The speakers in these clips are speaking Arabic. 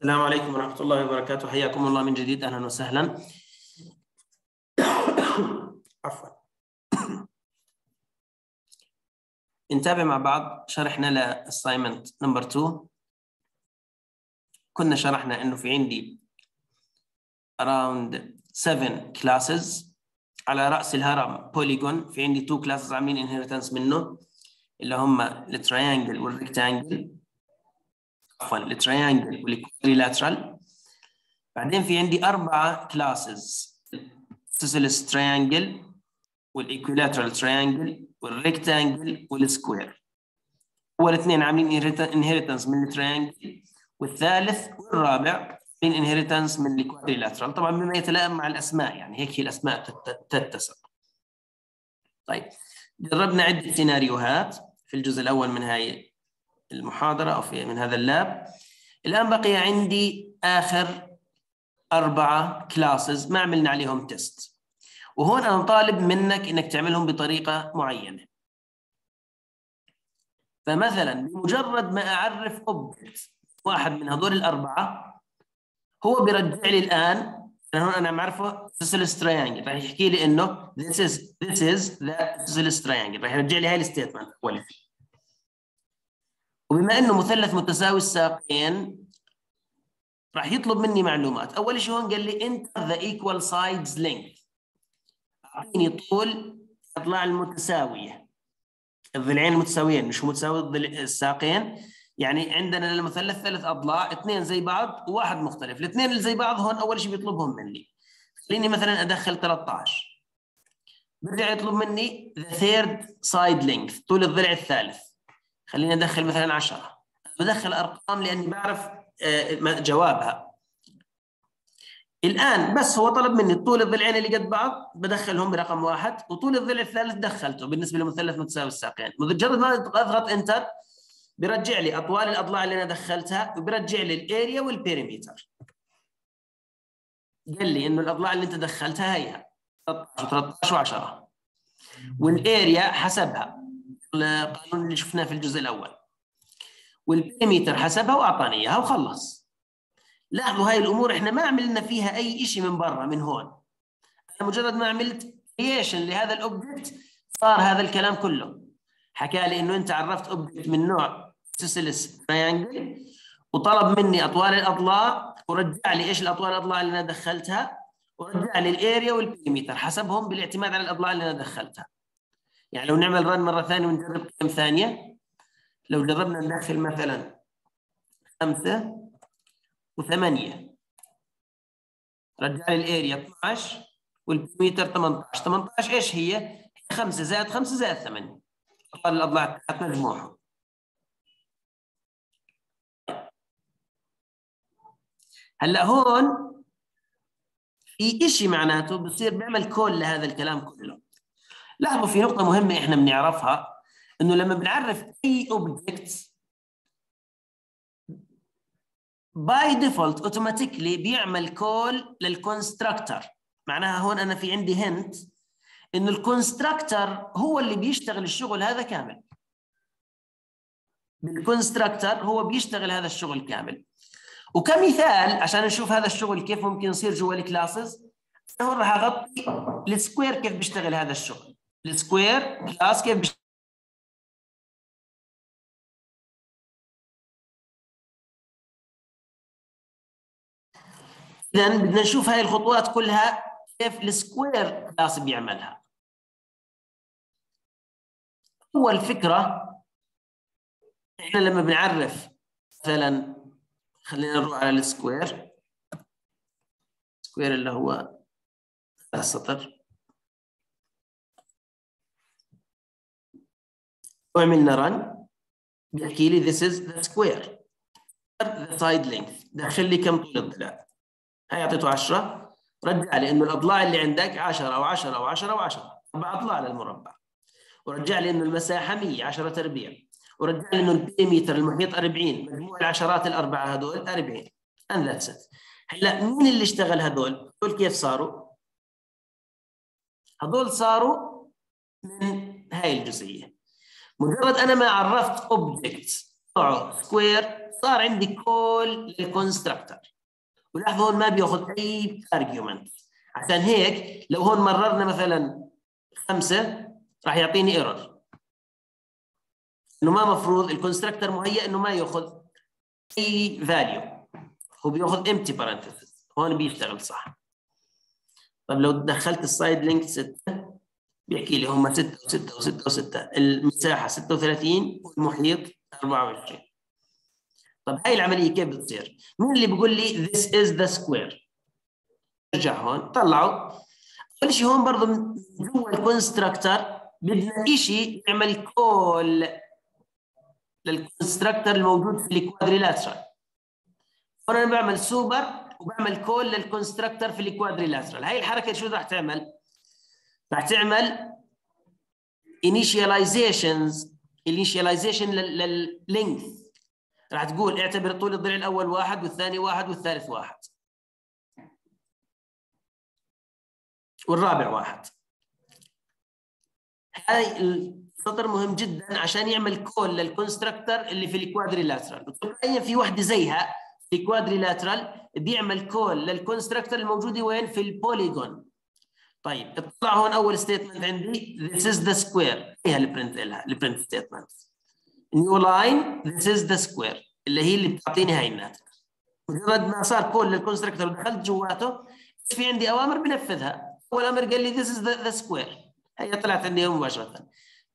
السلام عليكم ورحمة الله وبركاته. حياكم الله من جديد. أهلا وسهلا. عفوا. نتابع مع بعض شرحنا ل assignment number 2 كنا شرحنا إنه في عندي around 7 classes. على رأس الهرم polygon في عندي 2 classes عاملين inheritance منه اللي هم ال triangle وال rectangle عفوا ال triangle وال quadrilateral بعدين في عندي أربعة كلاسز السيسلس تريانجل والايكولاترال تريانجل والريكتانجل والسكوير اول اثنين عاملين inheritance من ال triangle والثالث والرابع من inheritance من ال quadrilateral طبعا بما يتلائم مع الأسماء يعني هيك هي الأسماء تتسق طيب جربنا عدة سيناريوهات في الجزء الأول من هاي المحاضرة أو في من هذا ال lab. الآن بقي عندي آخر أربعة classes ما عملنا عليهم test وهون أنا طالب منك إنك تعملهم بطريقة معينة. فمثلا بمجرد ما أعرف object واحد من هذول الأربعة هو بيرجع لي الآن هون أنا معرفه isosceles triangle راح يحكي لي إنه this is this is the سيسلس تريانجل راح يرجع لي هاي ال statement اول وبما إنه مثلث متساوي الساقين راح يطلب مني معلومات. أول شيء هون قال لي enter the equal sides length أعطيني طول الاضلاع المتساوية. الضلعين المتساويين مش متساوي الساقين. يعني عندنا للمثلث ثلاث اضلاع اثنين زي بعض وواحد مختلف. الاثنين اللي زي بعض هون أول شيء بيطلبهم مني. خليني مثلا أدخل 13 برجع يطلب مني the third side length طول الضلع الثالث. خليني أدخل مثلا 10 بدخل أرقام لأني بعرف جوابها. الآن بس هو طلب مني طول الضلعين اللي قد بعض بدخلهم برقم واحد وطول الضلع الثالث دخلته بالنسبة لمثلث متساوي الساقين. مجرد ما اضغط انتر بيرجع لي أطوال الأضلاع اللي أنا دخلتها وبيرجع لي الأريا والبيريمتر قال لي إنه الأضلاع اللي أنت دخلتها هي 13 و13 و10 وال area حسبها. القانون اللي شفناه في الجزء الأول. وال perimeter حسبها واعطاني اياها وخلص لاحظوا هاي الأمور. إحنا ما عملنا فيها أي شيء من برا من هون. أنا مجرد ما عملت creation لهذا ال object صار هذا الكلام كله. حكى لي إنه أنت عرفت object من نوع isosceles triangle وطلب مني اطوال الأضلاع ورجع لي إيش الاطوال الأضلاع اللي أنا دخلتها؟ ورجع لي ال area وال perimeter حسبهم بالاعتماد على الأضلاع اللي أنا دخلتها. يعني لو نعمل run مرة ثانية ونجرب كم ثانية؟ لو جربنا ندخل مثلا خمسة وثمانية. رجع لي ال area 12 وال perimeter 18 18 إيش هي؟ 5 زائد 5 زائد 8 اطوال الاضلاع بتاعت مجموعهم هلأ هون في شيء معناته بصير بيعمل call لهذا الكلام كله. لاحظوا في نقطة مهمة إحنا بنعرفها إنه لما بنعرف أي object by default automatically بيعمل call لل constructor معناها هون أنا في عندي hint إنه ال constructor هو اللي بيشتغل الشغل هذا كامل. بال constructor هو بيشتغل هذا الشغل كامل. وكمثال عشان نشوف هذا الشغل كيف ممكن يصير جوا ال classes هون راح أغطي ال square كيف بيشتغل هذا الشغل. ال square class كيف بيشتغل إذا بدنا نشوف هاي الخطوات كلها كيف ال square class بيعملها. أول فكرة إحنا لما بنعرف مثلا خلينا نروح على ال square. square اللي هو هذا السطر. وعملنا run. بيحكي لي this is the square. The side length. دخل لي كم طول الضلع. هاي اعطيته 10 رجع لي إنه الأضلاع اللي عندك 10 و10 و10 و10 أربع أضلاع للمربع. ورجع لي إنه المساحة 100 10 تربيع. ورجع لي إنه ال perimeter المحيط 40 مجموع العشرات الأربعة هذول 40 and that's it. هلأ مين اللي اشتغل هذول؟ هذول كيف صاروا؟ هذول صاروا من هاي الجزئية. مجرد أنا ما عرفت object square صار عندي call لل constructor ولاحظوا هون ما بياخذ أي argument عشان هيك لو هون مررنا مثلا خمسة راح يعطيني error إنه ما مفروض ال constructor مهيئ إنه ما ياخذ أي value هو بياخذ empty parentheses هون بيشتغل صح. طب لو دخلت ال side length 6 بيحكي لي هم 6 و6 و6 و6 المساحة 36 والمحيط 24 طب هاي العملية كيف بتصير؟ مين اللي بيقول لي this is the square؟ ارجع هون طلعوا أول شيء هون برضه جوا ال constructor بدنا شيء يعمل call لل constructor الموجود في ال quadrilateral هون أنا بعمل سوبر وبعمل call لل constructor في ال quadrilateral هاي الحركة شو راح تعمل؟ راح تعمل initializations. Initialization لل length راح تقول اعتبر طول الضلع الأول واحد والثاني واحد والثالث واحد. والرابع واحد. هاي السطر مهم جدا عشان يعمل call لل constructor اللي في ال quadrilateral وطبعا في وحدة زيها في ال quadrilateral بيعمل call لل constructor الموجودة وين؟ في ال polygon طيب اطلع هون أول statement عندي. This is the square. هي ال print لها ال print statement new line this is the square. اللي هي اللي بتعطيني هاي الناتج مجرد ما صار call ال constructor ودخلت جواته في عندي أوامر بنفذها. أول أمر قال لي this is the, the square. هي طلعت عندي مباشرة.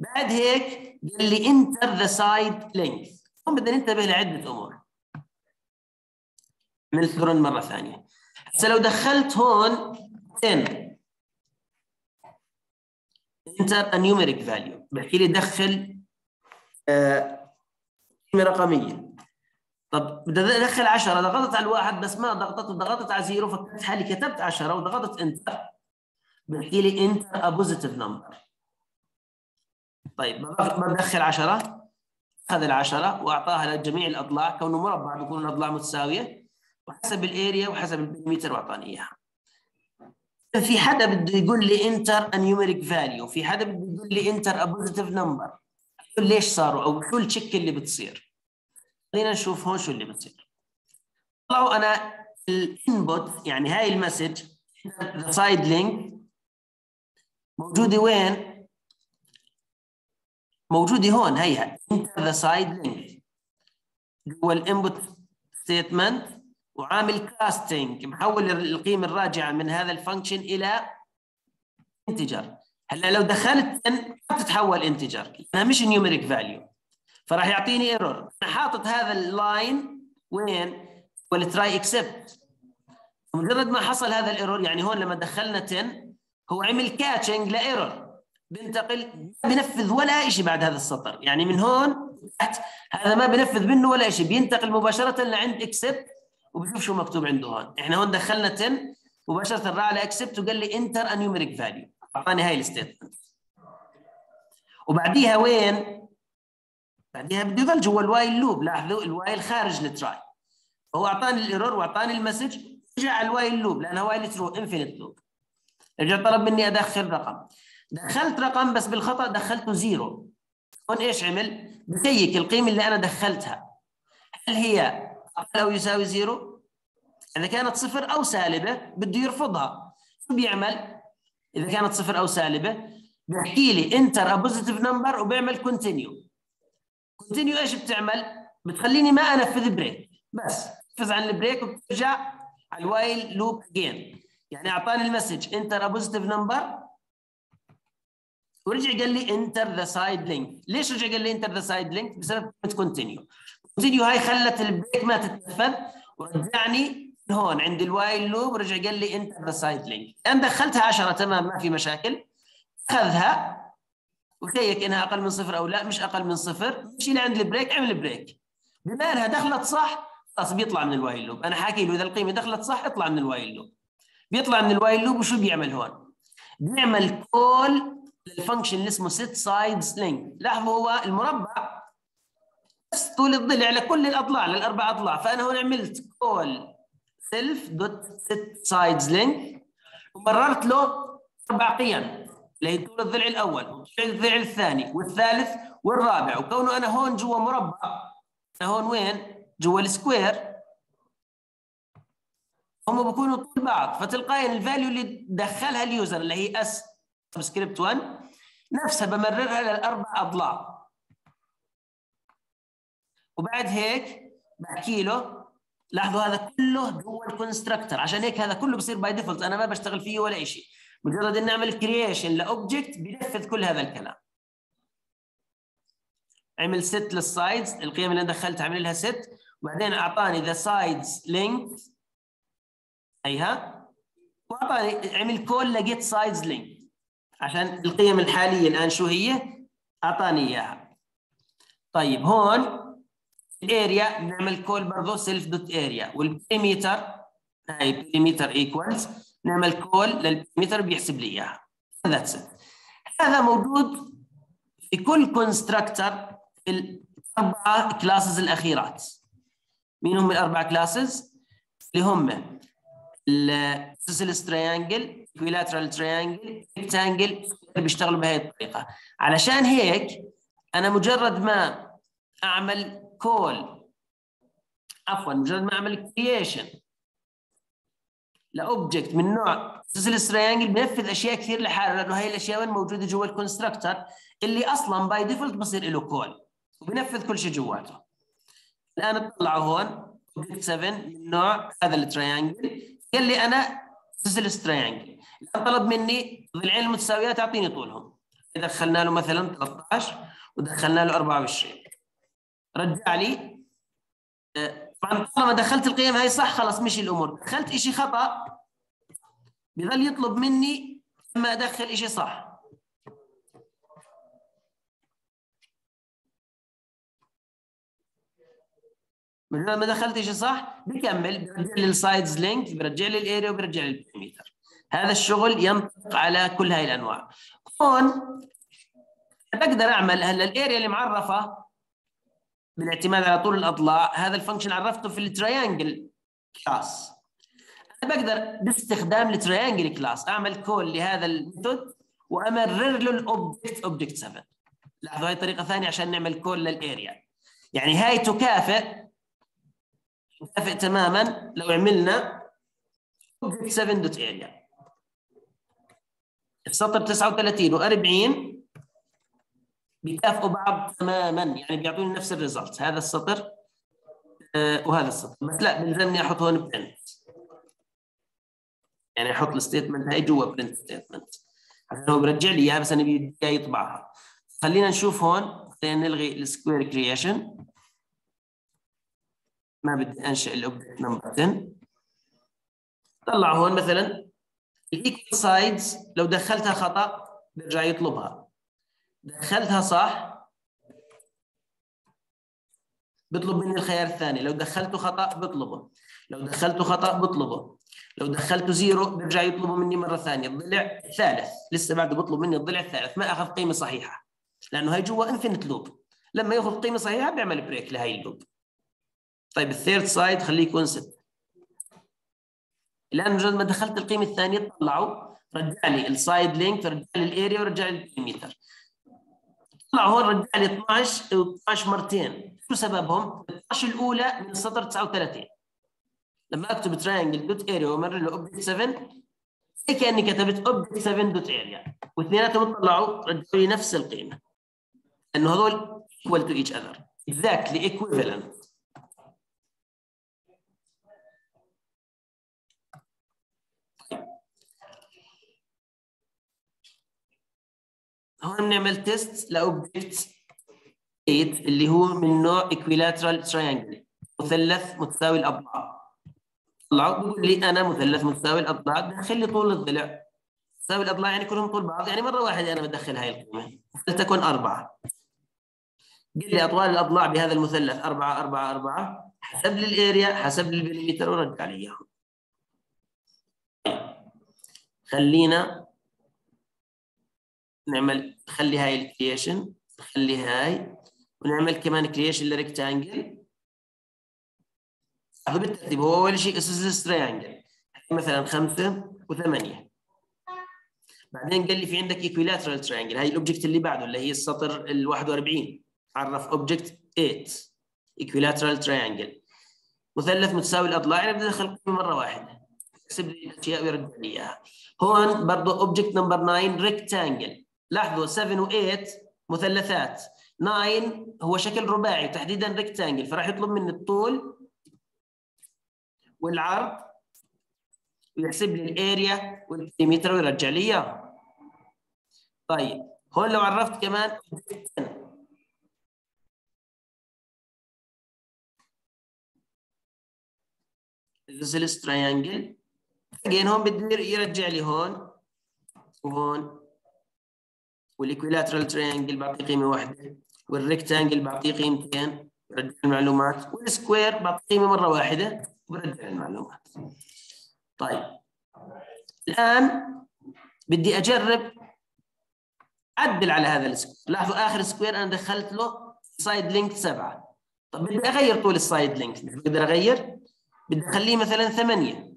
بعد هيك قال لي enter the side length هون بدنا ننتبه لعدة أمور. من مرة ثانية. هسه لو دخلت هون 10 enter numeric value بحكي لي دخل آه رقمية. طب بدي ادخل 10 ضغطت على الواحد بس ما ضغطت ضغطت على zero فكرت حالي كتبت 10 وضغطت enter. بحكي لي enter a positive number طيب ما بدخل 10 اخذ العشرة وأعطاها لجميع الأضلاع كونه مربع بيكون الأضلاع متساوية وحسب ال area وحسب ال perimeter وأعطاني إياها. في حدا بده يقول لي enter numeric value في حدا بده يقول لي enter positive number ليش صاروا؟ أو شو ال check اللي بتصير؟ خلينا نشوف هون شو اللي بتصير. طلعوا أنا ال input يعني هاي ال message the side length موجودة وين؟ موجودة هون هيها enter the side length جوا ال input statement وعامل casting محول القيمة الراجعة من هذا ال function إلى integer هلا لو دخلت ما تتحول integer لأنها مش numeric value فراح يعطيني error أنا حاطط هذا ال line وين؟ وال try except مجرد ما حصل هذا ال error يعني هون لما دخلنا 10 هو عمل catching ل error بينتقل بنفذ ولا شيء بعد هذا السطر. يعني من هون هذا ما بنفذ منه ولا شيء بينتقل مباشرة لعند except وبشوف شو مكتوب عنده هون. إحنا هون دخلنا 10 مباشره راح على except وقال لي enter a numeric value أعطاني هاي ال statement وبعديها وين؟ بعديها بده يضل جوا ال while loop لاحظوا ال while خارج ال try هو أعطاني ال error وأعطاني ال message رجع على ال while loop لانها while true infinite loop رجع طلب مني أدخل رقم. دخلت رقم بس بالخطأ دخلته zero هون إيش عمل؟ بشيك القيمة اللي أنا دخلتها. هل هي أو يساوي zero؟ إذا كانت صفر أو سالبة بده يرفضها. شو بيعمل؟ إذا كانت صفر أو سالبة بحكي لي enter positive number وبيعمل continue continue إيش بتعمل؟ بتخليني ما أنفذ break بس تنفذ عن ال break وبترجع على ال while loop again يعني أعطاني ال message enter positive number ورجع قال لي enter the side length ليش رجع قال لي enter the side length بسبب continue continue هاي خلت ال break ما تتنفذ ورجعني هون عند ال while loop ورجع قال لي enter the side length أنا دخلتها 10 تمام ما في مشاكل. أخذها وشيك إنها أقل من صفر أو لا مش أقل من صفر. مشي لعند ال break عمل break بما انها دخلت صح خلاص بيطلع من ال while loop. أنا حاكي له إذا القيمة دخلت صح اطلع من ال while loop. بيطلع من ال while loop وشو بيعمل هون؟ بيعمل call لل function اللي اسمه set sides length لاحظوا هو المربع بس طول الضلع لكل الأضلاع للأربع أضلاع. فأنا هون عملت call self dot set sides length ومررت له أربع قيم اللي هي طول الضلع الأول الضلع الثاني والثالث والرابع. وكونه أنا هون جوا مربع أنا هون وين؟ جوا ال square. هم بيكونوا طول بعض. فتلقائيا ال value اللي دخلها ال user اللي هي s subscript 1 نفسها بمررها للأربع أضلاع. وبعد هيك بحكي له لاحظوا هذا كله جوا ال constructor عشان هيك هذا كله بصير by default أنا ما بشتغل فيه ولا شيء مجرد إني أعمل creation ل object بينفذ كل هذا الكلام. عمل set لل sides القيم اللي أنا دخلتها عمل لها set وبعدين أعطاني the sides length أيها؟ وأعطاني عمل call ل get sides length عشان القيم الحالية الآن شو هي؟ أعطاني إياها. طيب هون ال area نعمل call برضه self dot area وال perimeter هاي perimeter equals نعمل call لل perimeter بيحسب لي إياها. that's هذا موجود في كل constructor الاربعه classes الأخيرات. مين هم الأربع classes اللي هم ال isosceles triangle equilateral triangle rectangle بيشتغلوا بهذه الطريقة. علشان هيك أنا مجرد ما أعمل call. عفوا مجرد ما أعمل creation ل object من نوع isosceles triangle بنفذ أشياء كثير لحاله لأنه هي الأشياء وين موجودة جوا ال constructor اللي أصلا by default بصير له call وبنفذ كل شيء جواته. الآن اطلعوا هون object 7 من نوع هذا ال triangle قال لي أنا isosceles triangle الآن طلب مني ضلعين المتساويات اعطيني طولهم. دخلنا له مثلا 13 ودخلنا له 24 رجع لي طبعا طالما دخلت القيم هاي صح خلاص مشي الأمور. دخلت شيء خطأ بظل يطلب مني لما أدخل شيء صح. مجرد ما دخلت شيء صح بكمل. بيرجع لي ال sides length بيرجع لي ال area وبيرجع لي ال perimeter هذا الشغل ينطبق على كل هاي الأنواع. هون بقدر أعمل هلا ال area اللي معرفه بالاعتماد على طول الأضلاع هذا ال function عرفته في ال triangle class أنا بقدر باستخدام ال triangle class أعمل call لهذا ال method وأمرر له ال object object 7 لاحظوا هاي طريقة ثانية عشان نعمل call لل area يعني هاي تكافئ تكافئ تماما لو عملنا object 7 dot area السطر 39 و40 بيكافئوا بعض تماما يعني بيعطوني نفس ال result هذا السطر آه وهذا السطر. بس لا بلزمني أحط هون print يعني أحط ال statement هاي جوا print statement عشان هو بيرجع لي إياها بس أنا بدي يطبعها خلينا نشوف هون خلينا نلغي ال square creation ما بدي أنشئ ال object number 10 طلع هون مثلا ال equal sides لو دخلتها خطا بيرجع يطلبها. دخلتها صح؟ بيطلب مني الخيار الثاني. لو دخلته خطأ بطلبه. لو دخلته خطأ بطلبه. لو دخلته zero بيرجع يطلبه مني مرة ثانية. الضلع الثالث لسه بعده بطلب مني الضلع الثالث. ما أخذ قيمة صحيحة. لأنه هي جوا infinite loop لما يأخذ قيمة صحيحة بيعمل break لهي ال loop طيب ال third side خليه يكون 6 الان مجرد ما دخلت القيمة الثانية طلعوا. رجع لي ال side length رجع لي ال area ورجع لي ال perimeter طلع هون رجع لي 12 12 مرتين. شو سببهم؟ 12 الأولى من السطر 39 لما أكتب triangle dot area وأمرر له object 7 زي كأني كتبت object 7 dot area واثنيناتهم طلعوا رجعوا لي نفس القيمة. لأنه هذول equal to each other. Exactly equivalent. هون بنعمل test ل object 8 اللي هو من نوع equilateral triangle مثلث متساوي الاضلاع طلعوا بيقول لي أنا مثلث متساوي الاضلاع دخل لي طول الضلع. تساوي الأضلاع يعني كلهم طول بعض يعني مرة واحدة أنا بدخل هاي القيمة. فلتكن أربعة. قل لي أطوال الأضلاع بهذا المثلث أربعة أربعة أربعة. حسب لي ال area حسب لي ال perimeter ورجع لي إياهم. خلينا نعمل نخلي هاي ال creation نخلي هاي ونعمل كمان creation ل rectangle. هذا بالترتيب هو أول شيء isosceles triangle مثلا خمسة وثمانية. بعدين قال لي في عندك equilateral triangle هاي ال object اللي بعده اللي هي السطر ال 41 عرف object 8 equilateral triangle مثلث متساوي الأضلاع يعني بدي ادخل مرة واحدة. يحسب لي الأشياء ويرجع لي إياها. هون برضه object number 9 rectangle لاحظوا 7 و8 مثلثات. 9 هو شكل رباعي تحديدا rectangle فراح يطلب مني الطول والعرض ويحسب لي ال area وال perimeter ويرجع لي إياه. طيب هون لو عرفت كمان isosceles triangle. Again هون بده يرجع لي هون وهون. وال equilateral triangle بعطيه قيمة واحدة وال rectangle بعطيه قيمتين برجع المعلومات وال square بعطيه قيمة مرة واحدة وبرجع المعلومات. طيب. الآن بدي أجرب عدل على هذا ال square لاحظوا آخر square أنا دخلت له side length سبعة. طب بدي أغير طول ال side length بقدر أغير؟ بدي أخليه مثلا ثمانية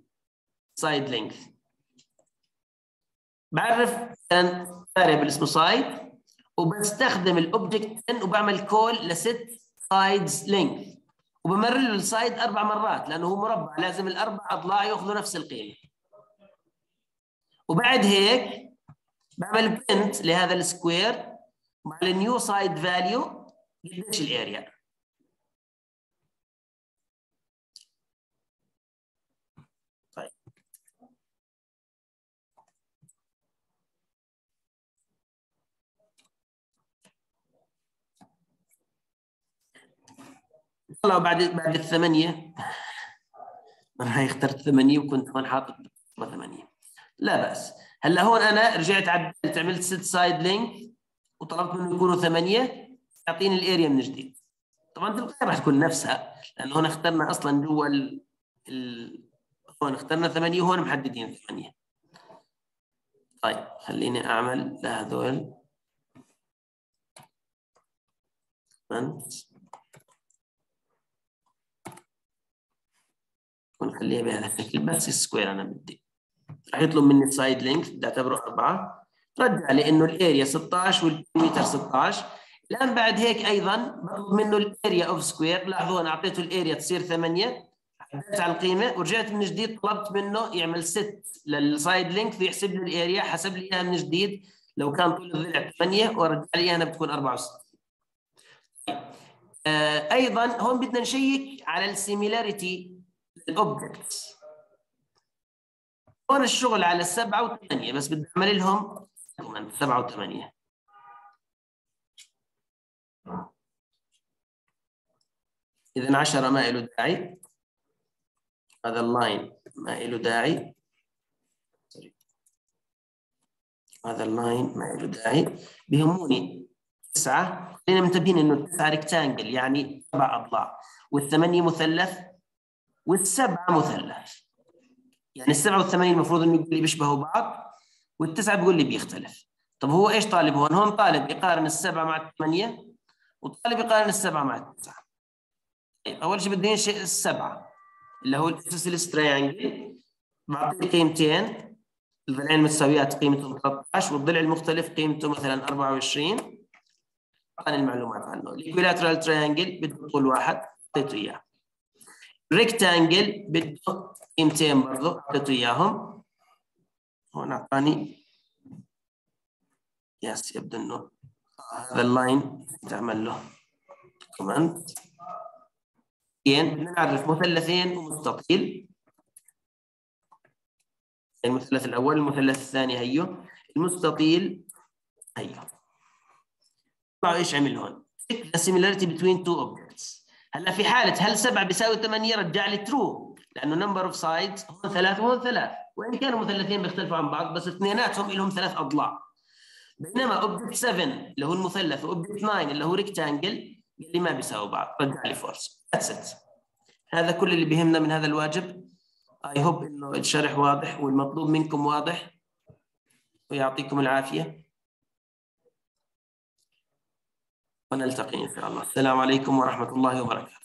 side length بعرف مثلا variable اسمه side وبستخدم ال object إن وبعمل call ل set sides length وبمرر له ال side أربع مرات لأنه هو مربع لازم الأربع أضلاع يأخذوا نفس القيمة. وبعد هيك بعمل print لهذا ال square مع ال new side value قديش ال area طيب والله بعد بعد الثمانية أنا هاي اخترت ثمانية وكنت هون حاطط ثمانية. لا بأس. هلا هون أنا رجعت عدلت عملت set side length وطلبت منه يكونوا ثمانية يعطيني ال area من جديد. طبعا تلقائيا راح تكون نفسها لأنه هون اخترنا أصلا جوا ال... ال... هون اخترنا ثمانية وهون محددين ثمانية. طيب خليني أعمل لهذول. ونخليها بهذا الشكل بس square أنا بدي. راح يطلب مني ال side length بدي أعتبره أربعة. رجع لي إنه ال area 16 وال perimeter 16 الآن بعد هيك أيضا بطلب منه ال area of square لاحظوا أنا أعطيته ال area تصير 8 حددت على القيمة. ورجعت من جديد طلبت منه يعمل set لل side length فيحسب لي ال area حسب لي إياها من جديد. لو كان طول الضلع 8 ورجع لي إياها بتكون 64 آه أيضا هون بدنا نشيك على ال similarity ال objects هون الشغل على السبعة والثمانية بس بدي أعمل لهم سبعة وثمانية. إذا عشرة ما له داعي. هذا ال line ما له داعي. هذا ال line ما له داعي. بيهموني تسعة. خلينا منتبهين إنه التسعة rectangle يعني أربع أضلاع. والثمانية مثلث والسبعة مثلث. يعني السبعة والثمانية المفروض إنه يقول لي بيشبهوا بعض والتسعة بيقول لي بيختلف. طب هو إيش طالب؟ هون؟ هون طالب يقارن السبعة مع الثمانية وطالب يقارن السبعة مع التسعة. طيب أول شيء بدي شيء السبعة اللي هو ال isosceles triangle بعطيه قيمتين. الضلعين المتساويات قيمتهم 13 والضلع المختلف قيمته مثلا 24 اعطاني المعلومات عنه. ال equilateral triangle بده طول واحد أعطيته إياه. rectangle بده قيمتين برضه اعطيته اياهم هون اعطاني yes يبدو انه هذا ال line تعمل له بدنا نعرف مثلثين ومستطيل المثلث الأول المثلث الثاني هيو. المستطيل هيو. إيش عمل هون؟ the similarity between two objects. هلا في حالة هل 7 بيساوي 8 رجع لي true لأنه number of sides هون ثلاث وهون ثلاث وإن كانوا مثلثين بيختلفوا عن بعض بس اثنيناتهم لهم ثلاث أضلاع. بينما object 7 اللي هو المثلث و object 9 اللي هو rectangle اللي ما بيساووا بعض رجع لي false. That's هذا كل اللي بيهمنا من هذا الواجب. اي هوب إنه الشرح واضح والمطلوب منكم واضح ويعطيكم العافية. ونلتقي إن شاء الله. السلام عليكم ورحمة الله وبركاته.